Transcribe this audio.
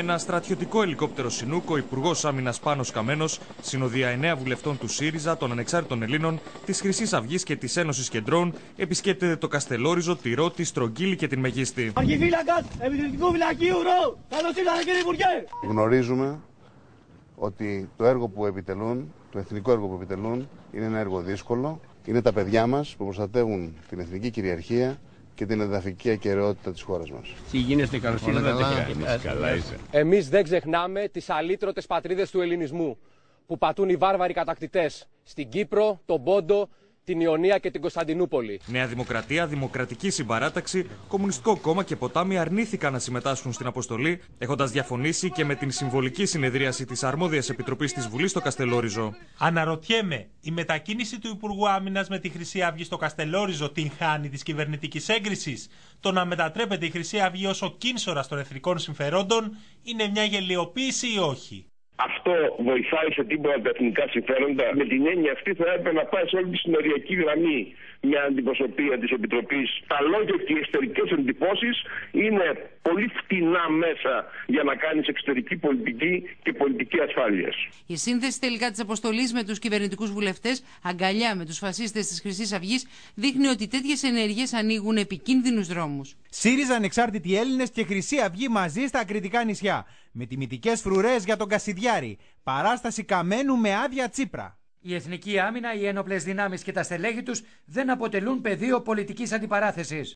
Ένα στρατιωτικό ελικόπτερο Συνούκ, ο Υπουργός Άμυνας Πάνος Καμένος, συνοδεία εννέα βουλευτών του ΣΥΡΙΖΑ, των Ανεξάρτητων Ελλήνων, της Χρυσής Αυγής και της Ένωσης Κεντρών, επισκέπτεται το Καστελόριζο, τη Ρώτη, Στρογγύλη και την Μεγίστη. Αρχιφύλακας Επιτρεπτικού Φυλακίου Ρο! Καλώς ήρθατε κύριε Υπουργέ! Γνωρίζουμε ότι το έργο που επιτελούν, το εθνικό έργο που επιτελούν, είναι ένα έργο δύσκολο. Είναι τα παιδιά μας που προστατεύουν την εθνική κυριαρχία και την εδαφική ακαιρεότητα της χώρας μας. Τι γίνεστε, καλώς ήρθατε. Καλά είσαι. Εμείς δεν ξεχνάμε τις αλήτρωτες πατρίδες του ελληνισμού που πατούν οι βάρβαροι κατακτητές στην Κύπρο, τον Πόντο, την Ιωνία και την Κωνσταντινούπολη. Νέα Δημοκρατία, Δημοκρατική Συμπαράταξη, Κομμουνιστικό Κόμμα και Ποτάμι αρνήθηκαν να συμμετάσχουν στην αποστολή, έχοντας διαφωνήσει και με την συμβολική συνεδρίαση της αρμόδιας επιτροπής της Βουλής στο Καστελόριζο. Αναρωτιέμαι, η μετακίνηση του Υπουργού Άμυνας με τη Χρυσή Αυγή στο Καστελόριζο την χάνει της κυβερνητικής έγκρισης; Το να μετατρέπεται η Χρυσή Αυγή ω ο κίνσορα των εθνικών συμφερόντων είναι μια γελιοποίηση ή όχι; Αυτό βοηθάει σε τίποτα τα εθνικά συμφέροντα; Με την έννοια αυτή θα έπρεπε να πάει σε όλη τη συνοριακή γραμμή μια αντιπροσωπεία της Επιτροπής. Τα λόγια και οι εσωτερικές εντυπώσεις είναι πολύ φτηνά μέσα για να κάνεις εξωτερική πολιτική και πολιτική ασφάλειας. Η σύνθεση τελικά της αποστολής με τους κυβερνητικούς βουλευτές, αγκαλιά με τους φασίστες της Χρυσής Αυγής, δείχνει ότι τέτοιες ενέργειες ανοίγουν επικίνδυνους δρόμους. ΣΥΡΙΖΑ ανεξάρτητοι Έλληνες και Χρυσή Αυγή μαζί στα ακριτικά νησιά. Με τιμητικές φρουρές για τον Κασιδιάρη. Παράσταση καμένου με άδεια τσίπρα. Η Εθνική Άμυνα, οι ένοπλες δυνάμεις και τα στελέχη τους δεν αποτελούν πεδίο πολιτικής αντιπαράθεσης.